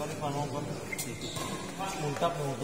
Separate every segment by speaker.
Speaker 1: Paano ko? Muntap mo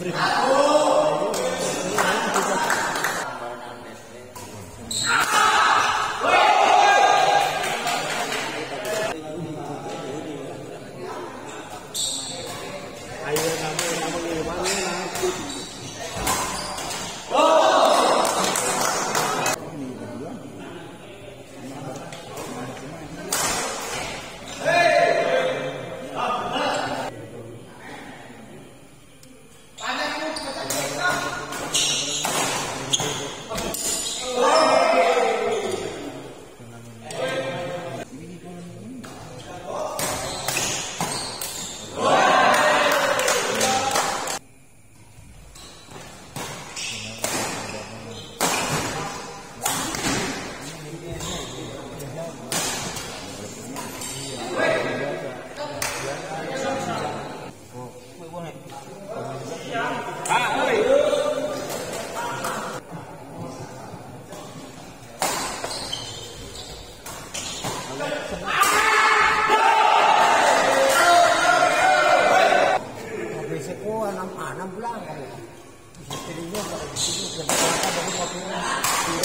Speaker 2: Rihanna.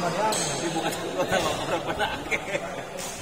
Speaker 2: Mga tipa guna. Lumayan.
Speaker 3: Ang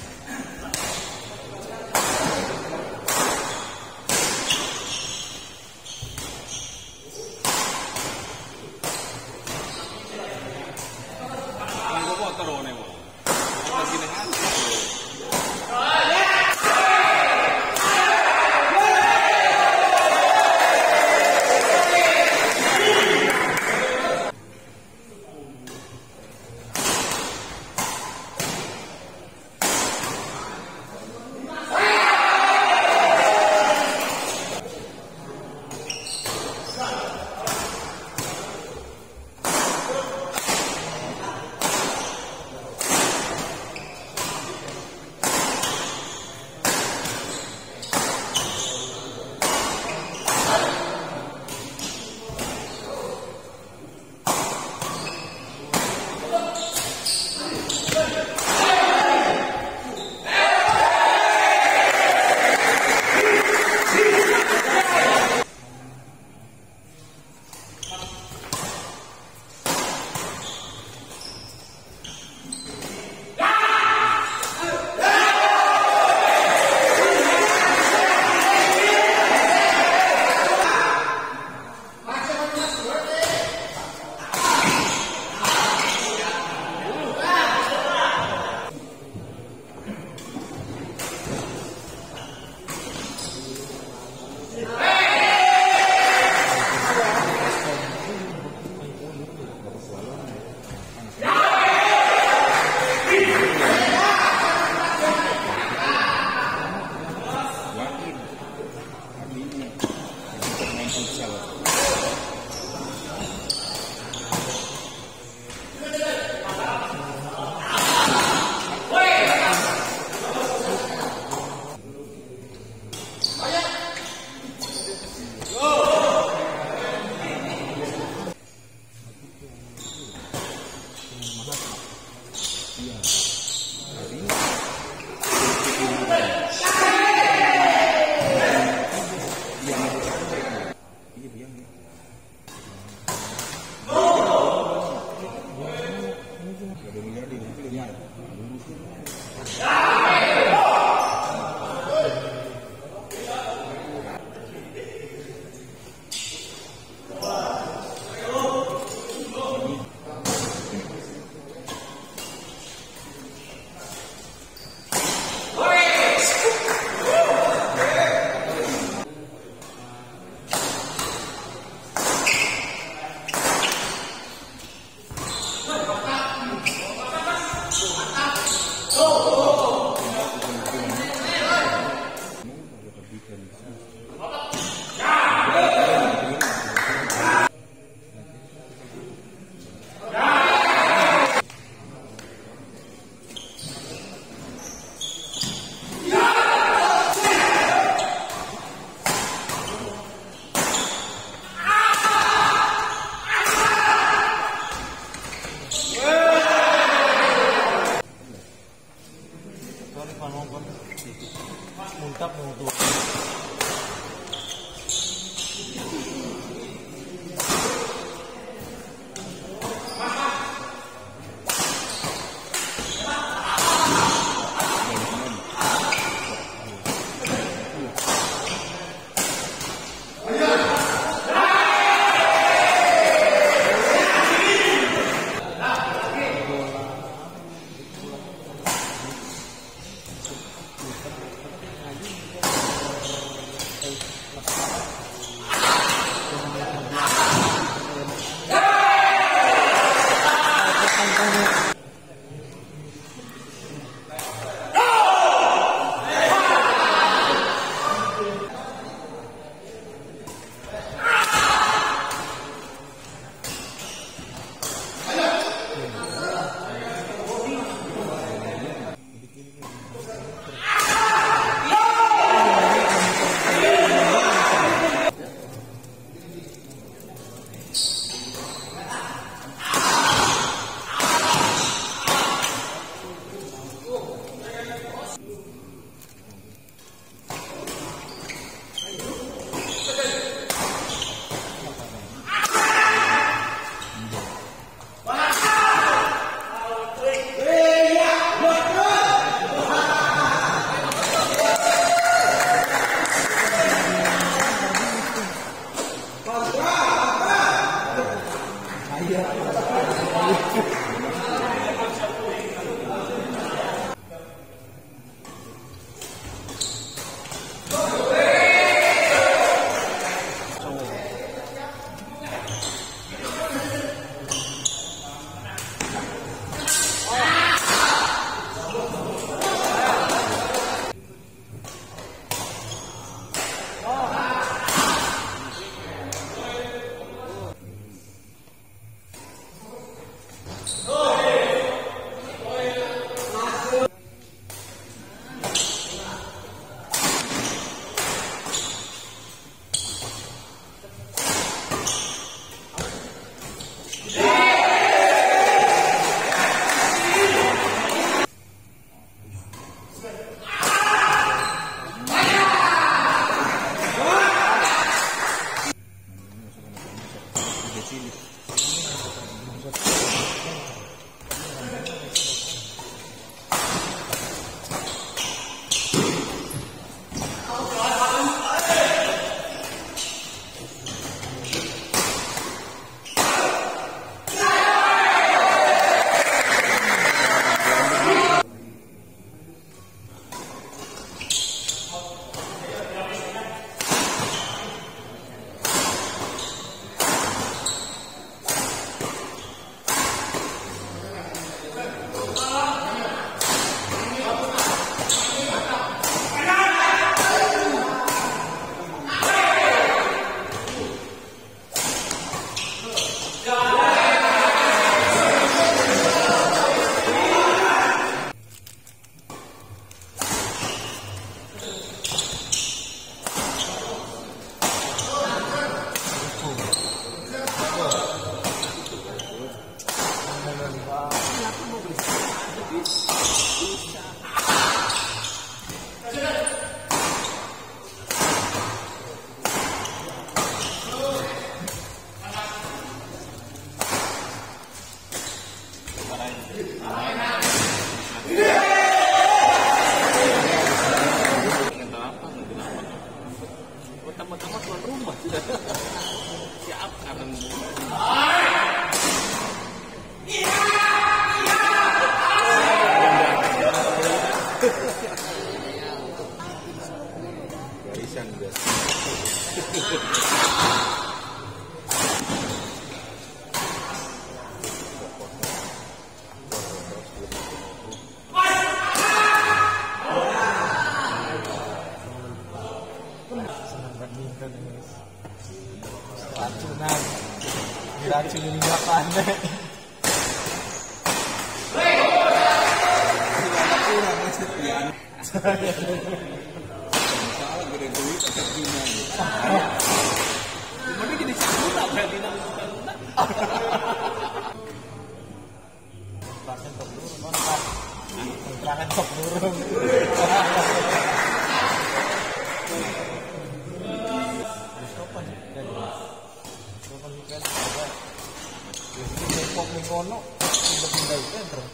Speaker 3: Jadi
Speaker 2: Depok nih kono udah pindah kan terus.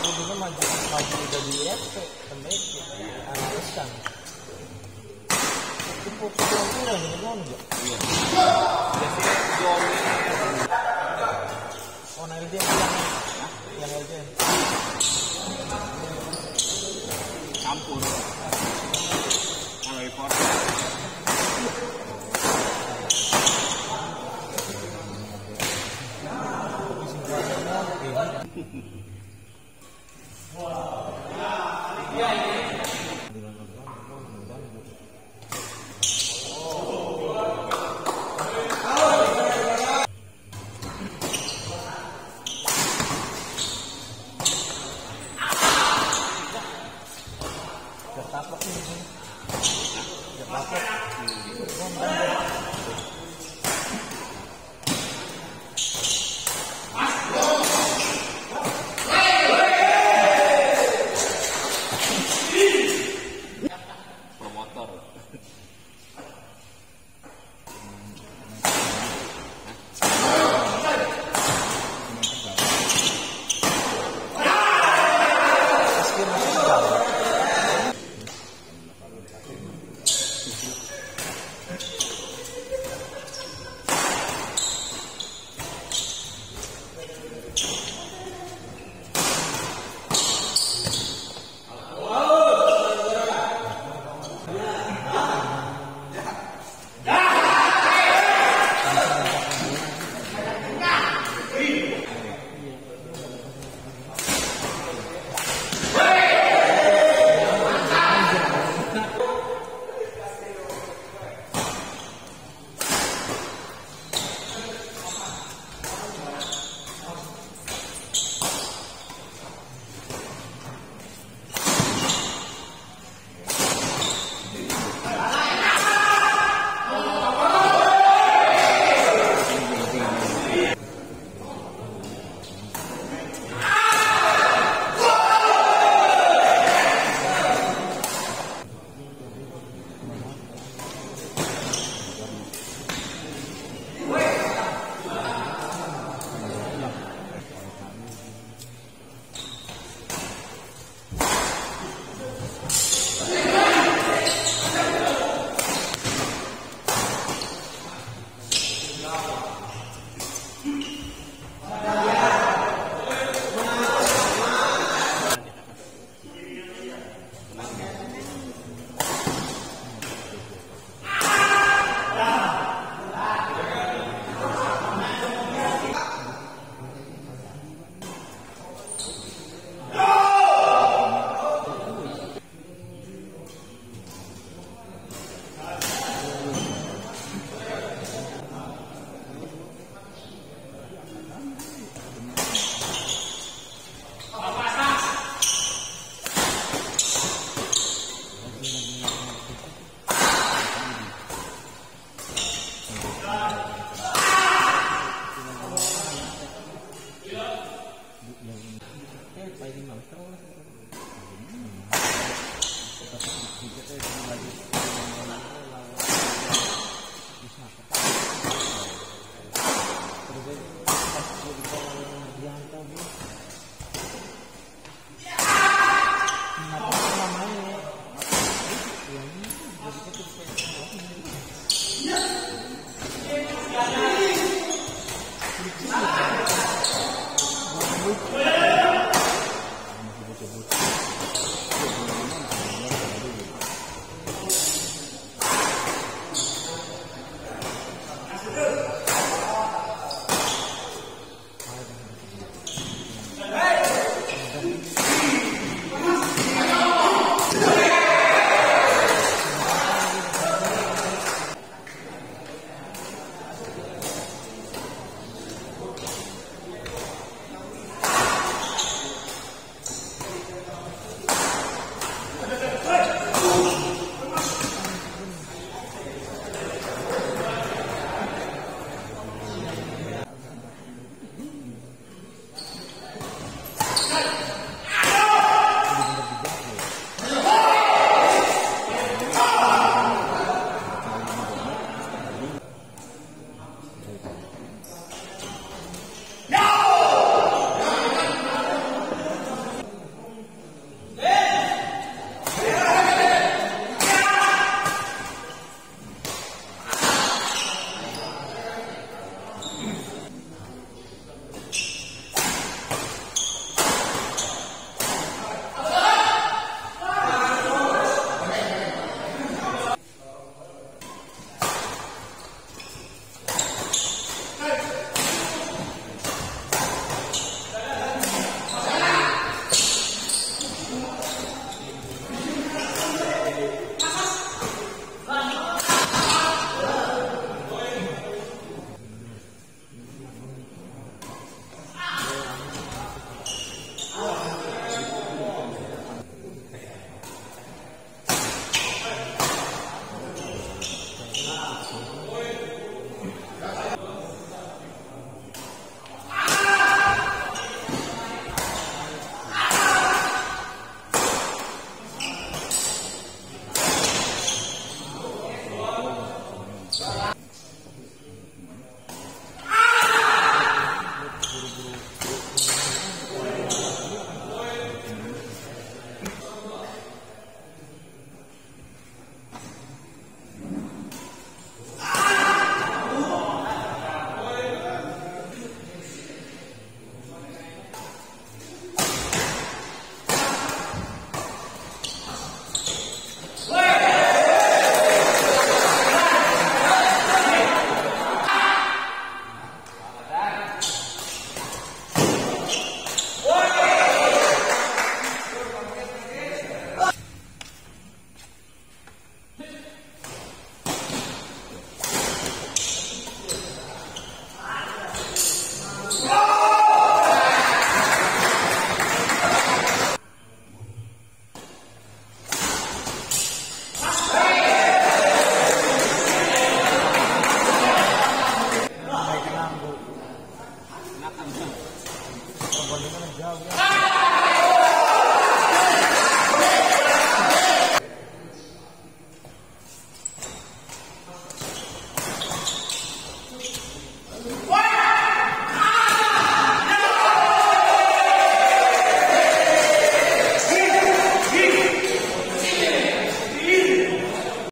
Speaker 2: Udah maju maju dari FP tembek anak kan. Itu itu yang ini kono ya.
Speaker 3: Johnny
Speaker 2: Oh, nah LJ yang yang LJ.
Speaker 3: campur. Kalau
Speaker 2: Uau!